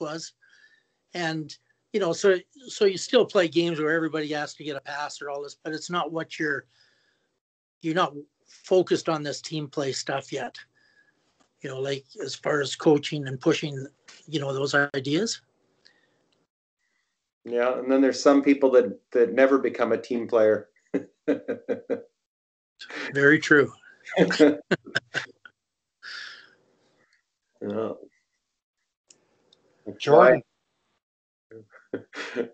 was, and you know, so so you still play games where everybody has to get a pass or all this, but it's not what you're you're not focused on this team play stuff yet. You know, like as far as coaching and pushing, you know, those ideas. Yeah, and then there's some people that that never become a team player. Very true. yeah. Jordan.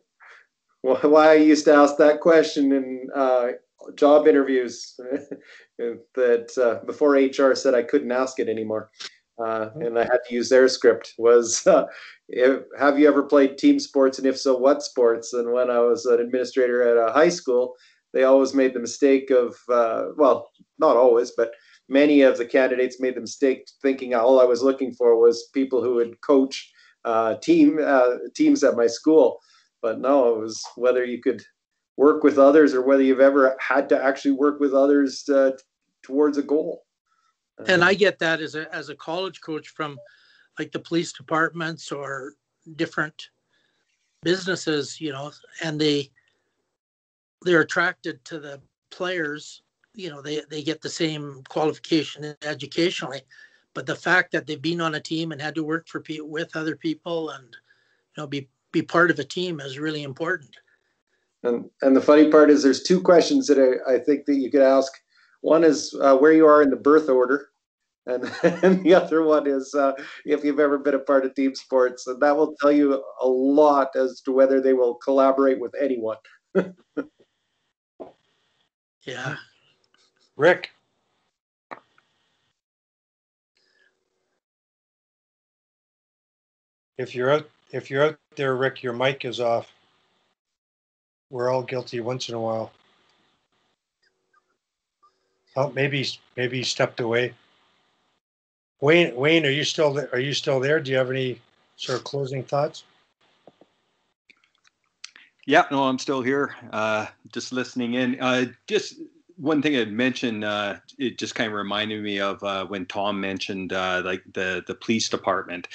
Why I used to ask that question in uh, job interviews that uh, before HR said I couldn't ask it anymore. Uh, and I had to use their script was, uh, if, have you ever played team sports? And if so, what sports? And when I was an administrator at a high school, they always made the mistake of, uh, well, not always, but many of the candidates made the mistake thinking all I was looking for was people who would coach uh, team uh, teams at my school. But no, it was whether you could work with others or whether you've ever had to actually work with others uh, towards a goal. And I get that as a as a college coach from like the police departments or different businesses, you know, and they they're attracted to the players you know they, they get the same qualification educationally but the fact that they've been on a team and had to work for with other people and you know be be part of a team is really important. And and the funny part is there's two questions that i, I think that you could ask. One is uh, where you are in the birth order and, and the other one is uh, if you've ever been a part of team sports and that will tell you a lot as to whether they will collaborate with anyone. Yeah. Rick. If you're out, if you're out there, Rick, your mic is off. We're all guilty once in a while. Oh, maybe maybe he stepped away. Wayne, Wayne, are you still there? Are you still there? Do you have any sort of closing thoughts? Yeah, no, I'm still here. Uh, just listening in. Uh, just one thing I'd mention, uh, it just kind of reminded me of uh, when Tom mentioned uh, like the the police department.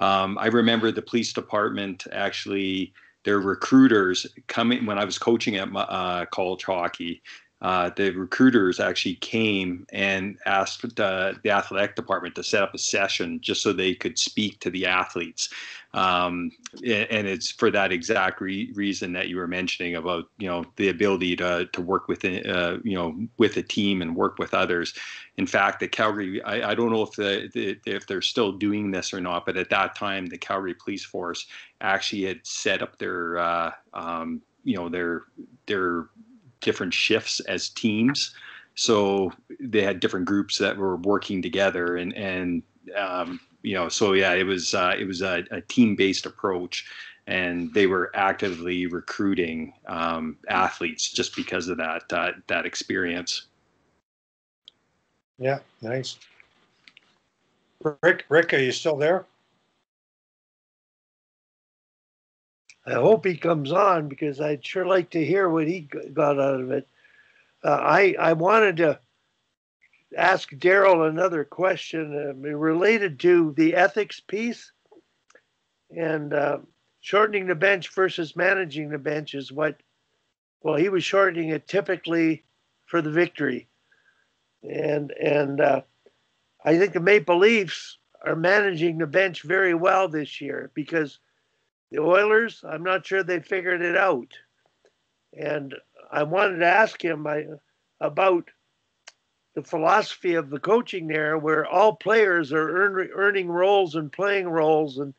Um, I remember the police department actually their recruiters coming when I was coaching at uh, college hockey uh, the recruiters actually came and asked the, the, athletic department to set up a session just so they could speak to the athletes. Um, and it's for that exact re- reason that you were mentioning about you know the ability to to work with uh, you know with a team and work with others. In fact, the Calgary I, I don't know if the, the, if they're still doing this or not, but at that time the Calgary Police Force actually had set up their uh, um, you know their their different shifts as teams. So they had different groups that were working together, and and um, you know, so yeah, it was uh, it was a, a team based approach, and they were actively recruiting um, athletes just because of that uh, that experience. Yeah, nice. Rick, Rick, are you still there? I hope he comes on because I'd sure like to hear what he got out of it. Uh, I I wanted to ask Darryl another question uh, related to the ethics piece and uh, shortening the bench versus managing the bench is what. Well, he was shortening it typically for the victory, and and uh, I think the Maple Leafs are managing the bench very well this year because the Oilers, I'm not sure they figured it out. And I wanted to ask him about the philosophy of the coaching there, where all players are earn, earning roles and playing roles. And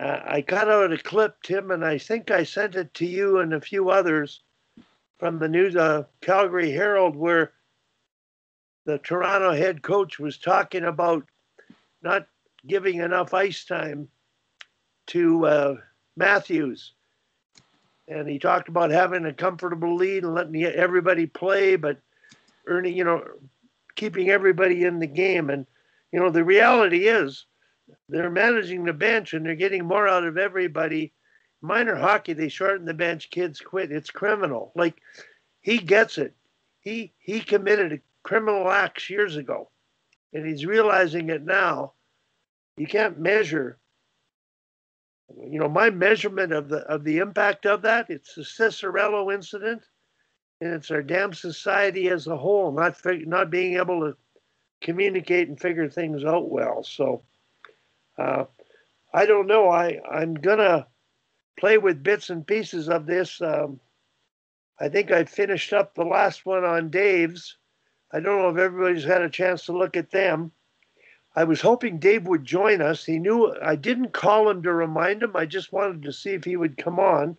uh, I cut out a clip, Tim, and I think I sent it to you and a few others from the News uh, Calgary Herald, where the Toronto head coach was talking about not giving enough ice time to uh, Matthews. And he talked about having a comfortable lead and letting everybody play, but earning, you know, keeping everybody in the game. And, you know, the reality is they're managing the bench and they're getting more out of everybody. Minor hockey, they shorten the bench, kids quit. It's criminal. Like he gets it. He he committed a criminal acts years ago. And he's realizing it now. You can't measure you know, my measurement of the of the impact of that, it's the Cicerello incident, and it's our damn society as a whole not fig- not being able to communicate and figure things out well. So, uh, I don't know. I I'm gonna play with bits and pieces of this. Um, I think I finished up the last one on Dave's. I don't know if everybody's had a chance to look at them. I was hoping Dave would join us. He knew I didn't call him to remind him. I just wanted to see if he would come on.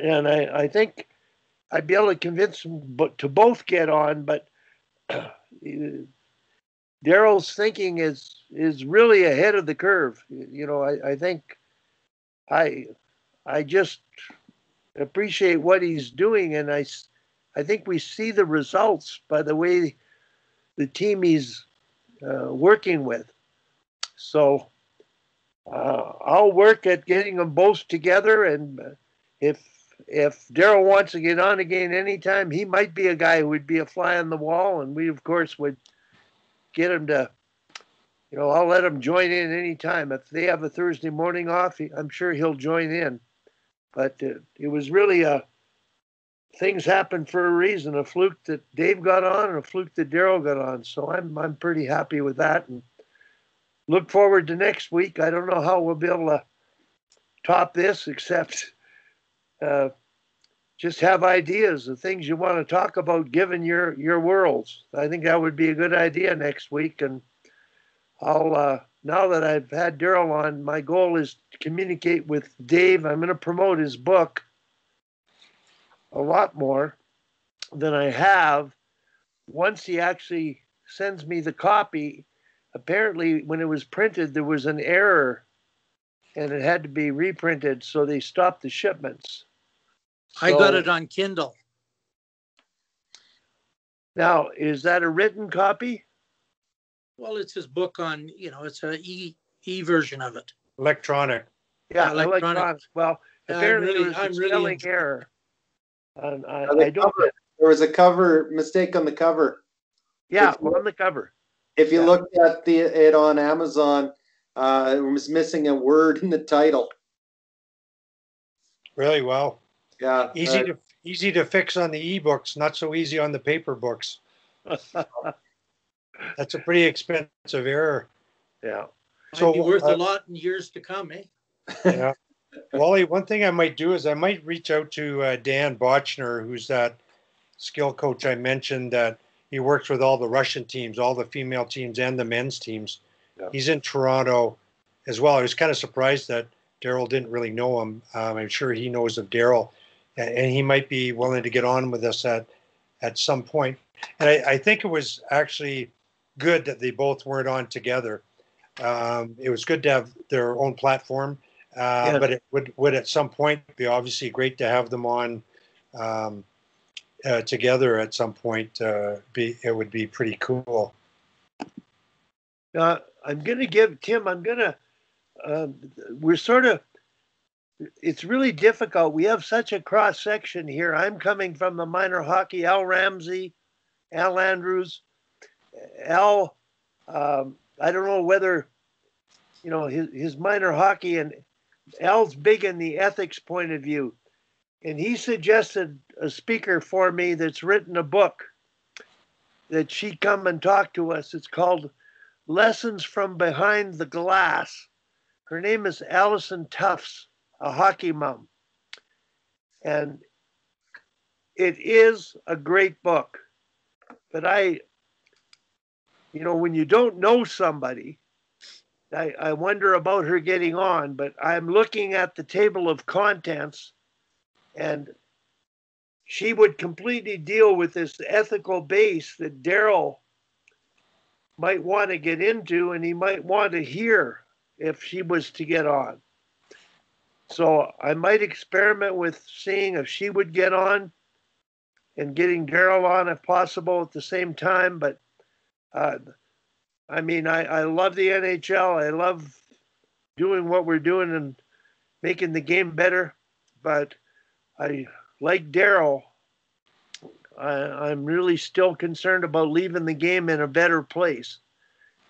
And I, I think I'd be able to convince him but to both get on, but Darryl's thinking is is really ahead of the curve. You know, I, I think I I just appreciate what he's doing, and I I think we see the results by the way the team he's uh, working with. So uh, I'll work at getting them both together, and if if Darryl wants to get on again anytime, he might be a guy who would be a fly on the wall, and we of course would get him to. You know, I'll let him join in anytime. If they have a Thursday morning off, I'm sure he'll join in. But uh, it was really a things happen for a reason. A fluke that Dave got on and a fluke that Darryl got on. So I'm I'm pretty happy with that and look forward to next week. I don't know how we'll be able to top this except uh, just have ideas of things you want to talk about given your your worlds. I think that would be a good idea next week and I'll uh, now that I've had Darryl on, my goal is to communicate with Dave. I'm going to promote his book a lot more than I have. Once he actually sends me the copy, apparently when it was printed, there was an error and it had to be reprinted, so they stopped the shipments. I got it on Kindle. Now, is that a written copy? Well, it's his book on, you know, it's a e e version of it. Electronic. Yeah, electronic. electronic. Well, I'm apparently really- there was a I'm really spelling enjoy- error. And I, the I don't. cover, there was a cover mistake on the cover. Yeah, If you- on the cover. If you Yeah. looked at the it on Amazon, uh, it was missing a word in the title. Really well. Yeah, Easy uh, to easy to fix on the ebooks, not so easy on the paper books. That's a pretty expensive error. yeah. Might be worth uh, a lot in years to come, eh? Yeah. Wally, one thing I might do is I might reach out to uh, Dan Botchner, who's that skill coach I mentioned that he works with all the Russian teams, all the female teams and the men's teams. Yeah. He's in Toronto as well. I was kind of surprised that Darryl didn't really know him. Um, I'm sure he knows of Darryl, and, he might be willing to get on with us at at some point. And I, I think it was actually good that they both weren't on together. Um, it was good to have their own platform, uh, Yeah. but it would would at some point be obviously great to have them on um, uh, together at some point. Uh, be it would be pretty cool. Uh, I'm going to give Tim. I'm going to. Uh, we're sort of. It's really difficult. We have such a cross section here. I'm coming from the minor hockey. Al Ramsey, Al Andrews, Al. Um, I don't know whether, you know, his his minor hockey and Al's big in the ethics point of view, and he suggested a speaker for me that's written a book. That she come and talk to us. It's called Lessons from Behind the Glass. Her name is Allyson Tufts, a hockey mom. And it is a great book. But I, you know, when you don't know somebody, I, I wonder about her getting on. But I'm looking at the table of contents and she would completely deal with this ethical base that Darryl might want to get into and he might want to hear if she was to get on. So I might experiment with seeing if she would get on and getting Darryl on if possible at the same time. But uh, I mean, I, I love the NHL. I love doing what we're doing and making the game better. But I like Darryl. I, I'm really still concerned about leaving the game in a better place.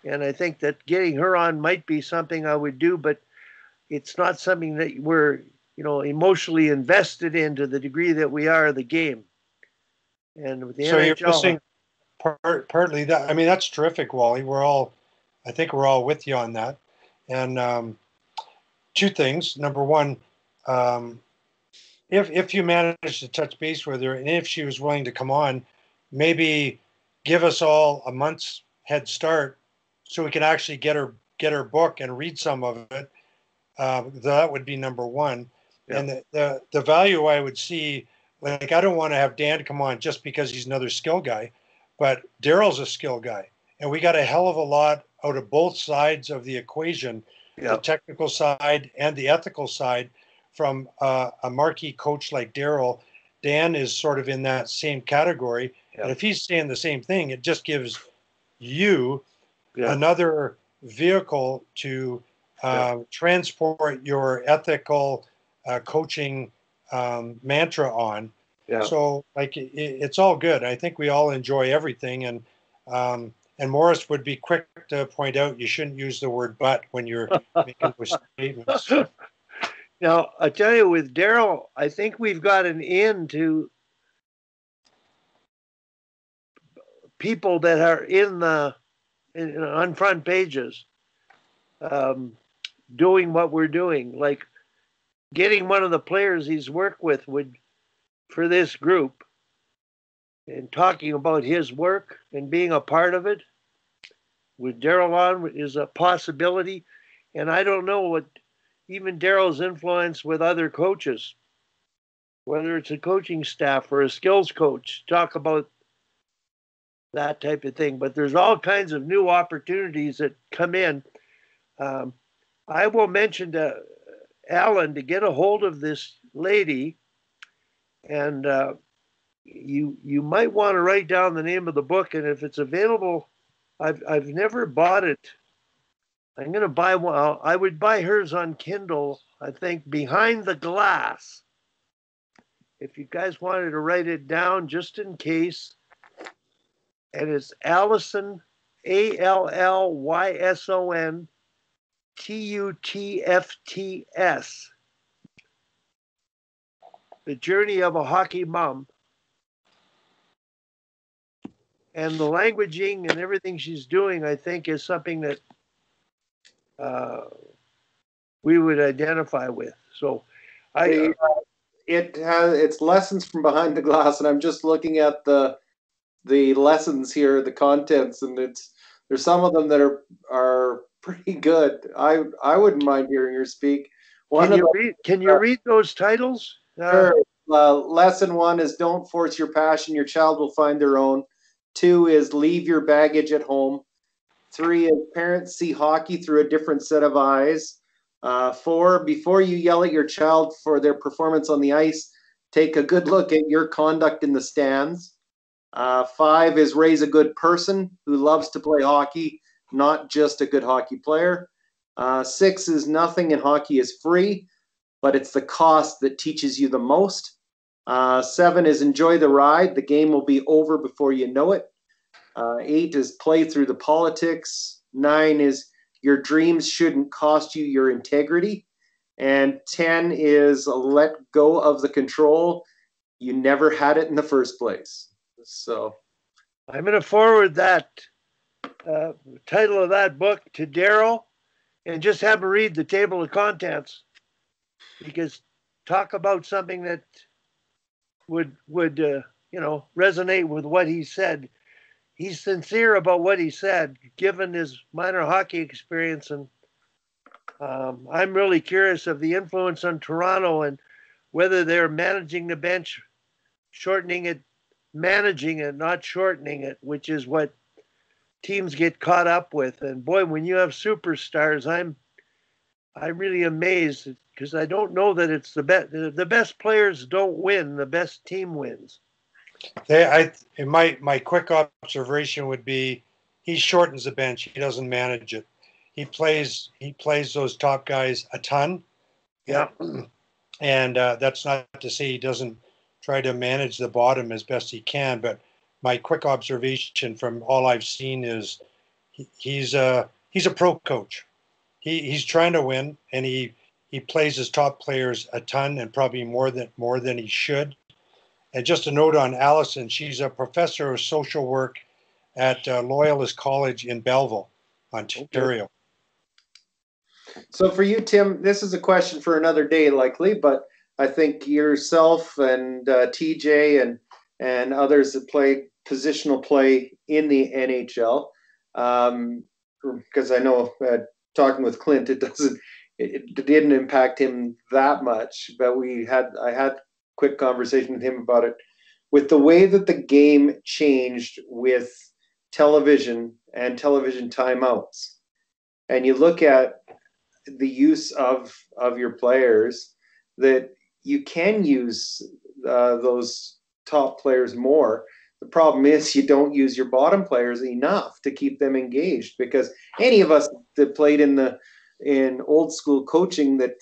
And I think that getting her on might be something I would do. But it's not something that we're you know emotionally invested in to the degree that we are the game. And with the so NHL, you're missing part, partly that. I mean, that's terrific, Wally. We're all, I think we're all with you on that. And um, two things. Number one, um, if if you manage to touch base with her, and if she was willing to come on, maybe give us all a month's head start, so we can actually get her get her book and read some of it. Uh, that would be number one. Yeah. And the, the the value I would see, like I don't want to have Dan come on just because he's another skill guy, but Darryl's a skill guy, and we got a hell of a lot out of both sides of the equation, Yeah. the technical side and the ethical side, from uh, a marquee coach like Darryl. Dan is sort of in that same category, Yeah. and if he's saying the same thing, it just gives you Yeah. another vehicle to uh, transport your ethical uh, coaching um, mantra on. Yeah. So, like, it, it's all good. I think we all enjoy everything, and um, and Morris would be quick to point out you shouldn't use the word "but" when you're making those statements. Now, I tell you, with Darryl, I think we've got an end to people that are in the in, on front pages, um, doing what we're doing, like getting one of the players he's worked with would for this group and talking about his work and being a part of it with Darryl on is a possibility. And I don't know what even Darryl's influence with other coaches, whether it's a coaching staff or a skills coach, talk about that type of thing. But there's all kinds of new opportunities that come in. Um, I will mention to Alan to get a hold of this lady, and uh, you you might want to write down the name of the book, and if it's available, I've I've never bought it. I'm gonna buy one. I would buy hers on Kindle. I think behind the glass. If you guys wanted to write it down, just in case, and it's Allyson, A L L Y S O N, T U T F T S. The journey of a hockey mom. And the languaging and everything she's doing, I think, is something that uh, we would identify with. So, I uh, it has it's lessons from behind the glass, and I'm just looking at the the lessons here, the contents, and it's there's some of them that are are pretty good. I I wouldn't mind hearing her speak. One can you the read can you read those titles? Sure. Uh, lesson one is don't force your passion. Your child will find their own. Two is leave your baggage at home. Three is parents see hockey through a different set of eyes. Uh, four, before you yell at your child for their performance on the ice, take a good look at your conduct in the stands. Uh, five is raise a good person who loves to play hockey, not just a good hockey player. Uh, six is nothing in hockey is free, but it's the cost that teaches you the most. Uh, seven is enjoy the ride. The game will be over before you know it. Uh, eight is play through the politics. Nine is your dreams shouldn't cost you your integrity. And 10 is let go of the control. You never had it in the first place. So, I'm going to forward that uh, title of that book to Darryl and just have him read the table of contents because talk about something that would would uh, you know resonate with what he said. He's sincere about what he said, given his minor hockey experience, and um, I'm really curious of the influence on Toronto and whether they're managing the bench, shortening it, managing it, not shortening it, which is what teams get caught up with. And boy, when you have superstars, I'm I'm really amazed because I don't know that it's the best. The best players don't win; the best team wins. They, I, my my quick observation would be, he shortens the bench. He doesn't manage it. He plays he plays those top guys a ton. Yeah. And uh, that's not to say he doesn't try to manage the bottom as best he can. But my quick observation from all I've seen is he, he's a he's a pro coach. He he's trying to win, and he he plays his top players a ton and probably more than more than he should. And just a note on Allyson, she's a professor of social work at uh, Loyalist College in Belleville, Ontario. So for you, Tim, this is a question for another day, likely, but I think yourself and uh, TJ and and others that play positional play in the NHL, um, because I know uh, talking with Clint, it doesn't, it, didn't impact him that much, but we had I had quick conversation with him about it. With the way that the game changed with television and television timeouts, and you look at the use of of your players that you can use uh, those top players more. The problem is you don't use your bottom players enough to keep them engaged because any of us that played in the in old school coaching that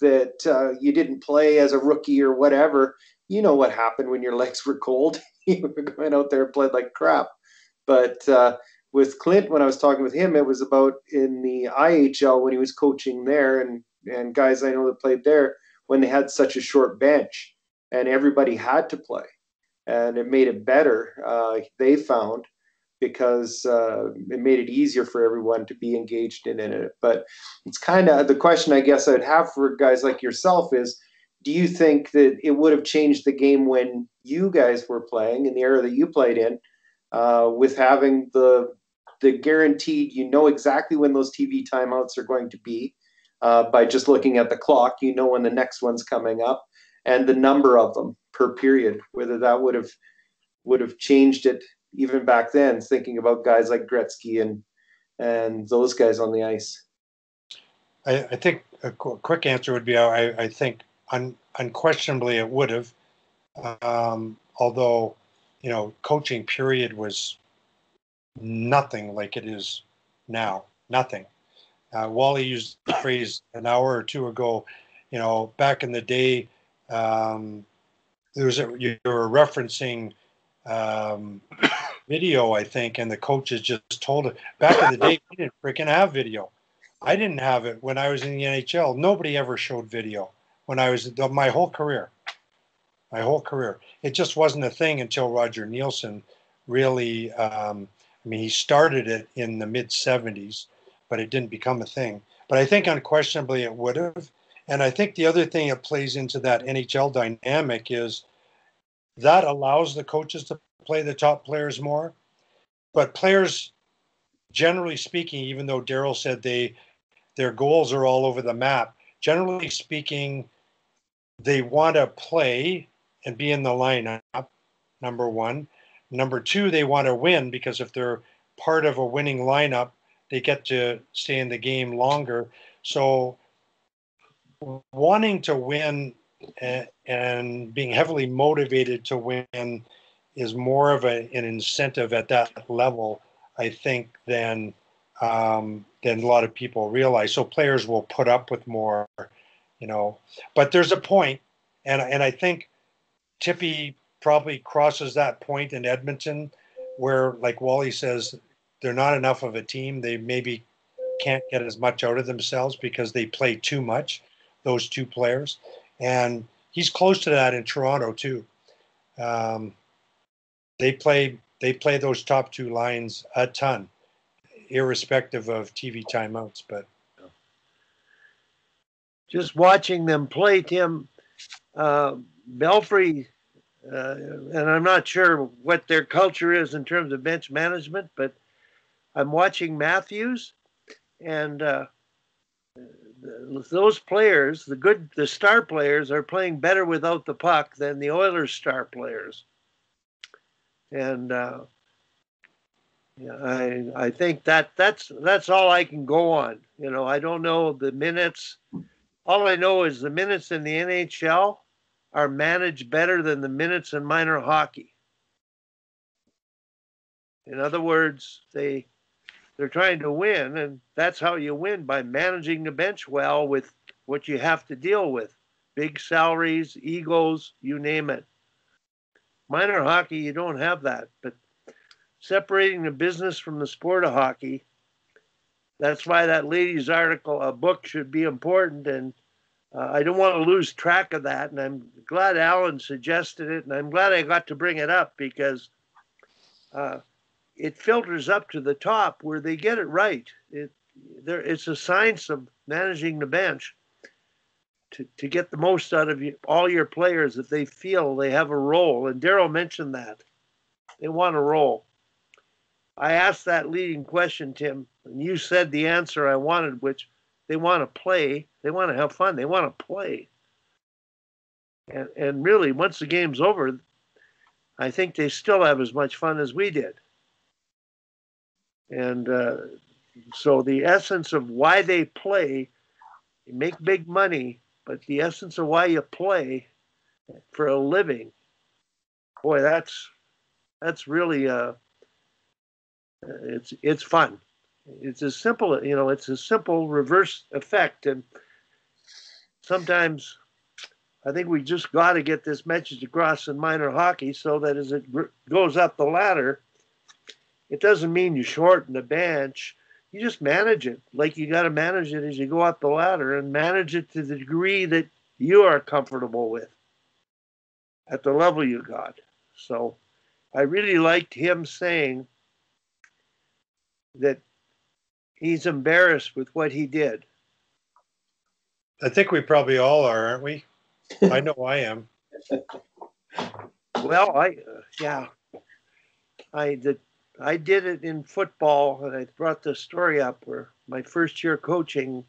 that uh, you didn't play as a rookie or whatever, you know what happened when your legs were cold. you were going out there and played like crap. But uh, with Clint, when I was talking with him, it was about in the IHL when he was coaching there, and and guys I know that played there when they had such a short bench and everybody had to play, and it made it better. Uh, they found because uh, it made it easier for everyone to be engaged in it. But it's kind of the question I guess I'd have for guys like yourself is. Do you think that it would have changed the game when you guys were playing in the era that you played in, uh, with having the the guaranteed you know exactly when those TV timeouts are going to be uh, by just looking at the clock. You know when the next one's coming up and the number of them per period. Whether that would have would have changed it even back then, thinking about guys like Gretzky and and those guys on the ice. I, I think a qu- quick answer would be I, I think un, unquestionably it would have. Um, although, you know, coaching period was nothing like it is now. Nothing. Uh, Wally used the phrase an hour or two ago. You know, back in the day, um, there was a, you were referencing um, video, I think, and the coaches just told it. Back in the day, we didn't freaking have video. I didn't have it when I was in the NHL. Nobody ever showed video when I was my whole career. My whole career, it just wasn't a thing until Roger Neilson really um, I mean, he started it in the mid 70s, but it didn't become a thing. But I think unquestionably it would have. And I think the other thing that plays into that NHL dynamic is that allows the coaches to play the top players more. But players, generally speaking, even though Darryl said they their goals are all over the map, generally speaking, they want to play and be in the lineup, number one. Number two, they want to win because if they're part of a winning lineup, they get to stay in the game longer. So, wanting to win eh, and being heavily motivated to win is more of a, an incentive at that level, I think, than um, than a lot of people realize. So players will put up with more, you know. But there's a point, and and I think Tippy probably crosses that point in Edmonton where, like Wally says, they're not enough of a team. They maybe can't get as much out of themselves because they play too much, those two players. And he's close to that in Toronto too. Um, they play they play those top two lines a ton, irrespective of TV timeouts. But just watching them play, Tim uh, Belfry uh, and I'm not sure what their culture is in terms of bench management, but I'm watching Matthews, and uh, those players, the good, the star players, are playing better without the puck than the Oilers' star players, and uh, yeah, I I think that that's that's all I can go on. You know, I don't know the minutes. All I know is the minutes in the NHL are managed better than the minutes in minor hockey. In other words, they they're trying to win, and that's how you win by managing the bench well with what you have to deal with. Big salaries, egos, you name it. Minor hockey, you don't have that. But separating the business from the sport of hockey, that's why that lady's article, a book should be important. And uh, I don't want to lose track of that. And I'm glad Alan suggested it. And I'm glad I got to bring it up because uh, it filters up to the top where they get it right. It, there, it's a science of managing the bench to, to get the most out of you, all your players if they feel they have a role. And Darryl mentioned that. They want a role. I asked that leading question, Tim, and you said the answer I wanted, which they want to play. They want to have fun. They want to play. And, and really, once the game's over, I think they still have as much fun as we did. And uh, so the essence of why they play, you make big money, but the essence of why you play for a living, boy, that's that's really uh, it's it's fun. It's a simple you know it's a simple reverse effect. And sometimes i think we just got to get this message across in minor hockey so that as it goes up the ladder it doesn't mean you shorten the bench you just manage it like you got to manage it as you go up the ladder and manage it to the degree that you are comfortable with at the level you got so i really liked him saying that he's embarrassed with what he did. I think we probably all are, aren't we? I know I am. Well, I uh, yeah, I did. I did it in football, and I brought the story up where my first year coaching.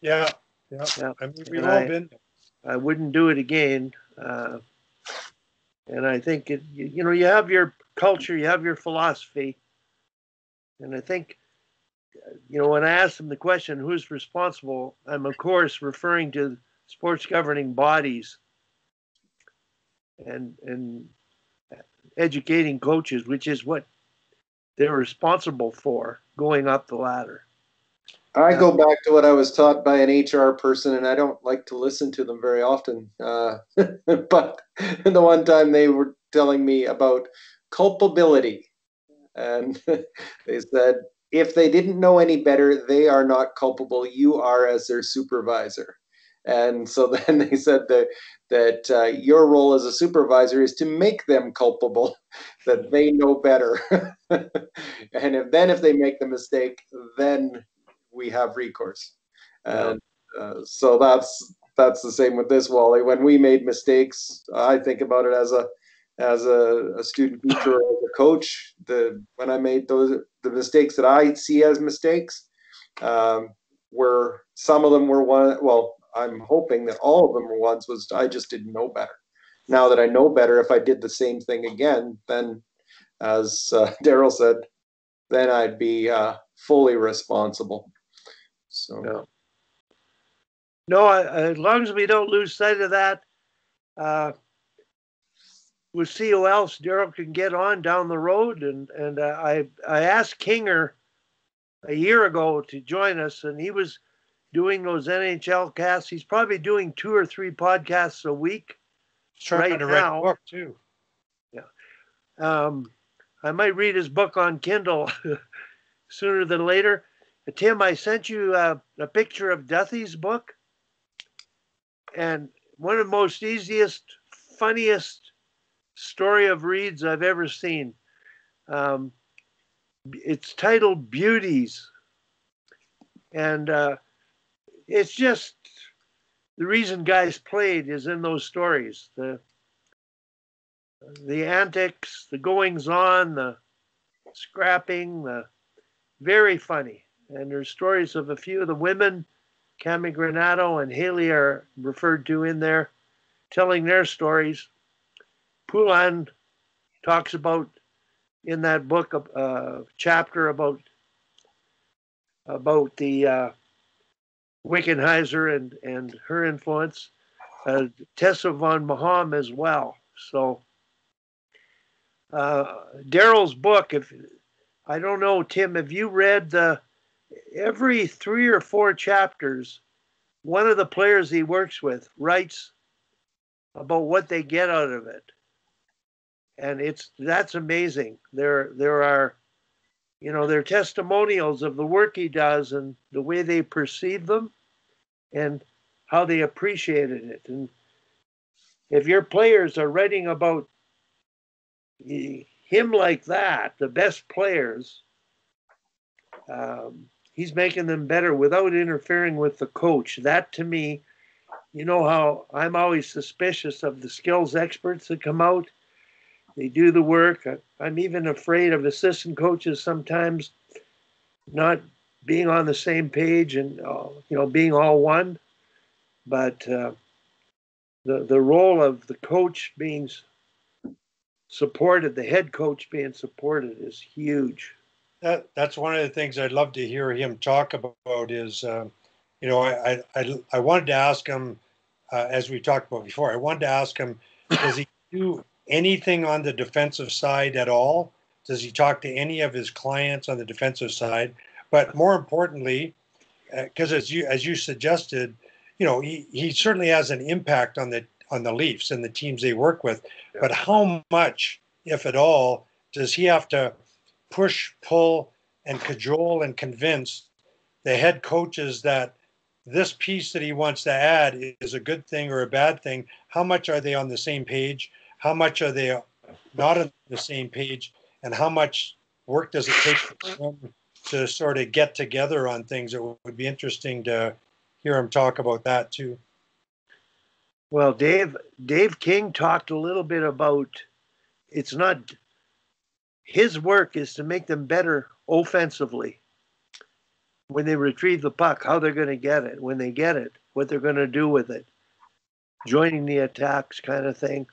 Yeah, yeah. yeah. I mean, we've all I, been. I wouldn't do it again, uh, and I think it. You, you know, you have your culture, you have your philosophy, and I think you know, when I asked them the question, who's responsible, I'm of course referring to sports governing bodies and and educating coaches, which is what they're responsible for going up the ladder. I go back to what I was taught by an HR person, and I don't like to listen to them very often. Uh, but the one time they were telling me about culpability, and they said if they didn't know any better, they are not culpable. You are as their supervisor. And so then they said that that uh, your role as a supervisor is to make them culpable, that they know better. and if, then if they make the mistake, then we have recourse. And uh, so that's that's the same with this, Wally. When we made mistakes, I think about it as a as a, a student teacher or as a coach. The when I made those the mistakes that I see as mistakes um, were some of them were one. Well, I'm hoping that all of them were ones was I just didn't know better. Now that I know better, if I did the same thing again, then as uh, Darryl said, then I'd be uh, fully responsible. So. No, no I, as long as we don't lose sight of that, uh, with COL, Darryl can get on down the road. And and uh, I I asked Kinger a year ago to join us, and he was doing those NHL casts. He's probably doing two or three podcasts a week. He's trying right to now. write a book too. Yeah, um, I might read his book on Kindle sooner than later. Tim, I sent you uh, a picture of Duthie's book, and one of the most easiest, funniest story of reads I've ever seen. Um, it's titled Beauties. And uh, it's just the reason guys played is in those stories. The the antics, the goings on, the scrapping, the very funny. And there's stories of a few of the women, Cammi Granato and Hayley are referred to in there, telling their stories. Poulin talks about in that book a uh, chapter about about the uh, Wickenheiser and and her influence. Uh, Tessa Bonhomme as well. So uh, Darryl's book. If I don't know, Tim, have you read the every three or four chapters? One of the players he works with writes about what they get out of it and it's that's amazing. There there are, you know, there are testimonials of the work he does and the way they perceive them, and how they appreciated it. And if your players are writing about him like that, the best players, um, he's making them better without interfering with the coach. That to me, you know how I'm always suspicious of the skills experts that come out. They do the work. I'm even afraid of assistant coaches sometimes not being on the same page and uh, you know being all one. But uh, the the role of the coach being supported, the head coach being supported, is huge. That that's one of the things I'd love to hear him talk about. Is uh, you know I, I I wanted to ask him uh, as we talked about before. I wanted to ask him does he do anything on the defensive side at all? Does he talk to any of his clients on the defensive side? But more importantly, because uh, as you as you suggested, you know he, he certainly has an impact on the on the Leafs and the teams they work with. Yeah. But how much, if at all, does he have to push, pull, and cajole and convince the head coaches that this piece that he wants to add is a good thing or a bad thing? How much are they on the same page? How much are they not on the same page? And how much work does it take to sort of get together on things? It would be interesting to hear him talk about that too. Well, Dave Dave King talked a little bit about it's not his work is to make them better offensively when they retrieve the puck, how they're going to get it, when they get it, what they're going to do with it, joining the attacks kind of thing.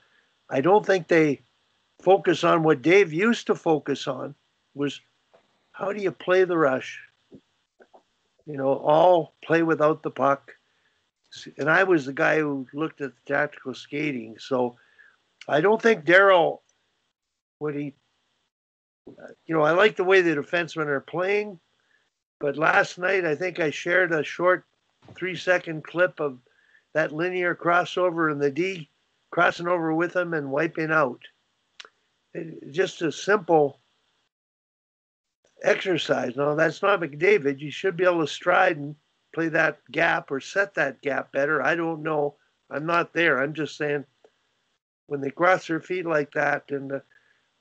I don't think they focus on what Dave used to focus on was how do you play the rush? You know, all play without the puck. And I was the guy who looked at the tactical skating. So I don't think Darryl, what he, you know, I like the way the defensemen are playing. But last night, I think I shared a short three second clip of that linear crossover and the D crossing over with him and wiping out. It, just a simple exercise. No, that's not McDavid. You should be able to stride and play that gap or set that gap better. I don't know. I'm not there. I'm just saying when they cross their feet like that and uh,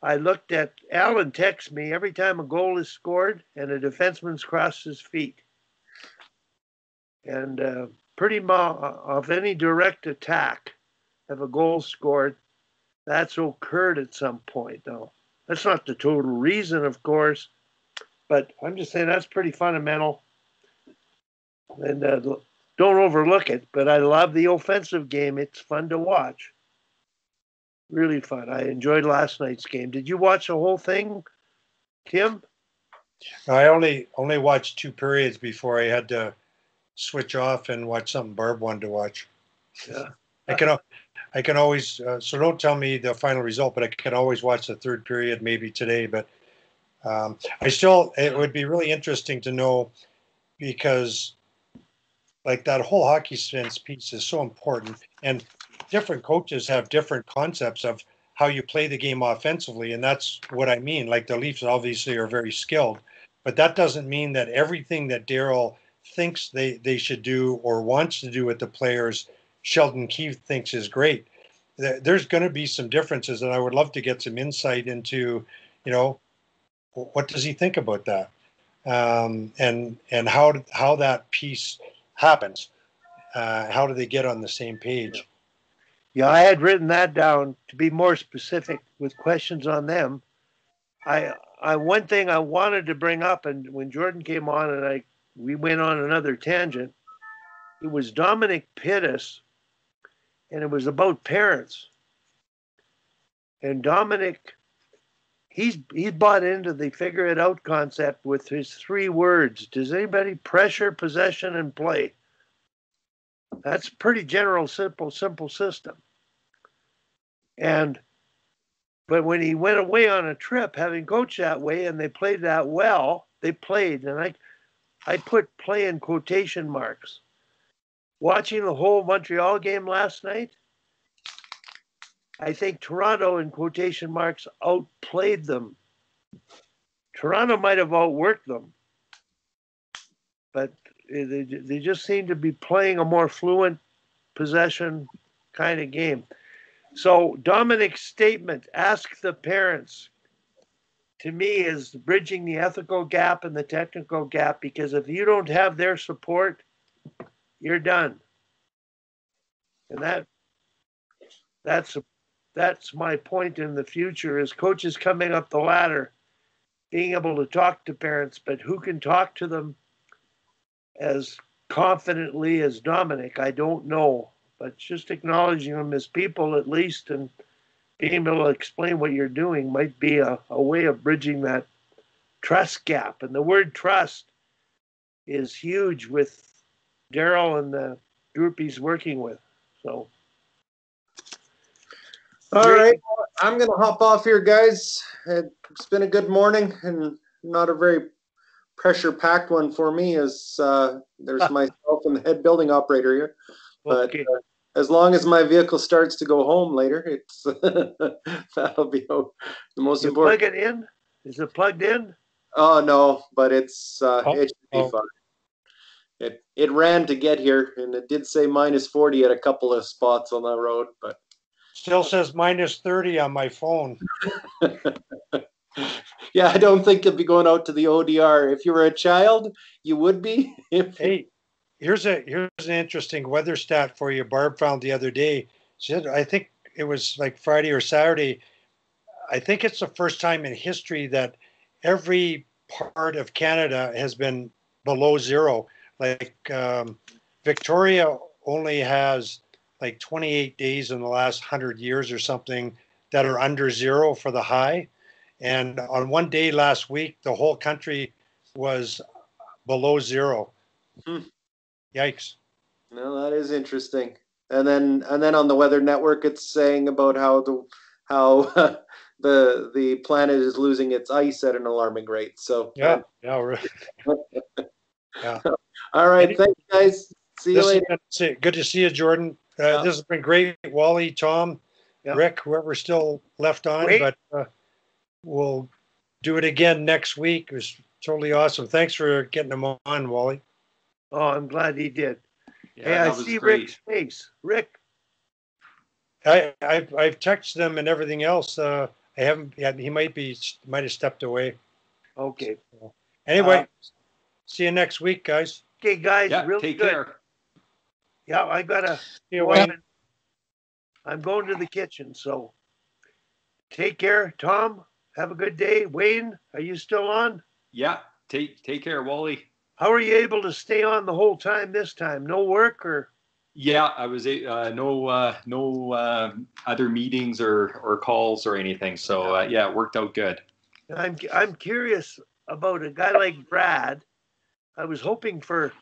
I looked at Alan texts me every time a goal is scored and a defenseman's crossed his feet. And uh, pretty much of any direct attack of a goal scored, that's occurred at some point. Now, that's not the total reason, of course, but I'm just saying that's pretty fundamental. And uh, don't overlook it. But I love the offensive game. It's fun to watch really fun. I enjoyed last night's game. Did you watch the whole thing, Tim? I only only watched two periods before I had to switch off and watch something Barb wanted to watch. Yeah, I can I can always uh, so don't tell me the final result, but I can always watch the third period maybe today. But um, I still it would be really interesting to know because like that whole hockey sense piece is so important and different coaches have different concepts of how you play the game offensively, and that's what I mean. Like the Leafs obviously are very skilled, but that doesn't mean that everything that Darryl thinks they, they should do or wants to do with the players, Sheldon Keefe thinks is great. There's going to be some differences, and I would love to get some insight into, you know, what does he think about that, um, and and how how that piece happens. Uh, how do they get on the same page? Yeah, I had written that down to be more specific with questions on them. I, I one thing I wanted to bring up, and when Jordan came on, and I we went on another tangent. It was Domenic Pittis, and it was about parents. And Domenic, he's he's bought into the figure it out concept with his three words. Does anybody pressure, possession, and play? That's pretty general, simple, simple system. And but when he went away on a trip, having coached that way, and they played that well, they played, and I, I put play in quotation marks. Watching the whole Montreal game last night, I think Toronto, in quotation marks, outplayed them. Toronto might have outworked them, but they, they just seem to be playing a more fluent possession kind of game. So Domenic's statement, ask the parents, to me is bridging the ethical gap and the technical gap because if you don't have their support, you're done. And that that's that's my point in the future is coaches coming up the ladder, being able to talk to parents, but who can talk to them as confidently as Domenic, I don't know. But just acknowledging them as people at least and being able to explain what you're doing might be a, a way of bridging that trust gap. And the word trust is huge with Darryl and the group he's working with. So, All right, I'm gonna hop off here, guys. It's been a good morning and not a very pressure-packed one for me as uh, there's myself and the head building operator here. But okay. uh, as long as my vehicle starts to go home later, it's that'll be the most You important. plug it in? Is it plugged in? Oh no, but it's uh, Oh, it should be oh. fine. It it ran to get here, and it did say minus forty at a couple of spots on the road, but Still says minus 30 on my phone. yeah, I don't think you'll be going out to the ODR. If you were a child, you would be. Hey, here's a here's an interesting weather stat for you. Barb found the other day. She said, I think it was like Friday or Saturday. I think it's the first time in history that every part of Canada has been below zero. Like um, Victoria only has like 28 days in the last 100 years or something that are under zero for the high. And on one day last week, the whole country was below zero. Hmm. Yikes. no, that is interesting. And then and then on the Weather Network, it's saying about how the how the the planet is losing its ice at an alarming rate. So Yeah. Yeah. Right. all right, thanks, guys. See you This later. good to see you, Jordan. Uh, Yeah. This has been great. Wally, Tom, Yeah. Rick, whoever's still left on, Great. but uh, we'll do it again next week. It was totally awesome. Thanks for getting them on, Wally. Oh, I'm glad he did. Yeah, hey, I see great. Rick's face. Rick, I, I've, I've texted him and everything else. Uh, I haven't, yeah, he might be, might have stepped away. okay. Anyway, Uh, see you next week, guys. Okay, guys, Yeah, real take good. care. Yeah, I gotta See you, go Wayne. and- I'm going to the kitchen, so take care. Tom, have a good day. Wayne, are you still on? Yeah, take take care, Wally. How are you able to stay on the whole time this time? No work or? Yeah, I was uh, no uh, no uh, other meetings or or calls or anything. So uh, yeah, it worked out good. I'm I'm curious about a guy like Brad. I was hoping for,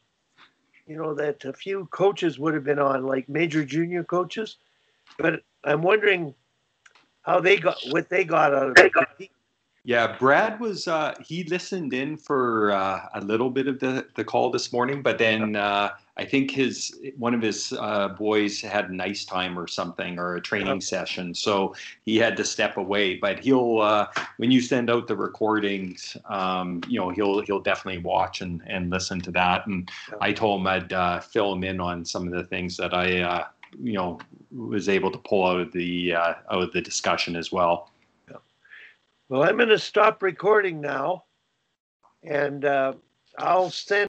you know, that a few coaches would have been on, like major junior coaches, but I'm wondering how they got what they got out of it. Yeah, Brad was uh, he listened in for uh, a little bit of the, the call this morning, but then uh, I think his one of his uh, boys had an ice time or something or a training session, so he had to step away. But he'll uh, when you send out the recordings, um, you know he'll he'll definitely watch and, and listen to that. And I told him I'd uh, fill him in on some of the things that I uh, you know was able to pull out of the uh, out of the discussion as well. Well, I'm going to stop recording now, and uh, I'll send.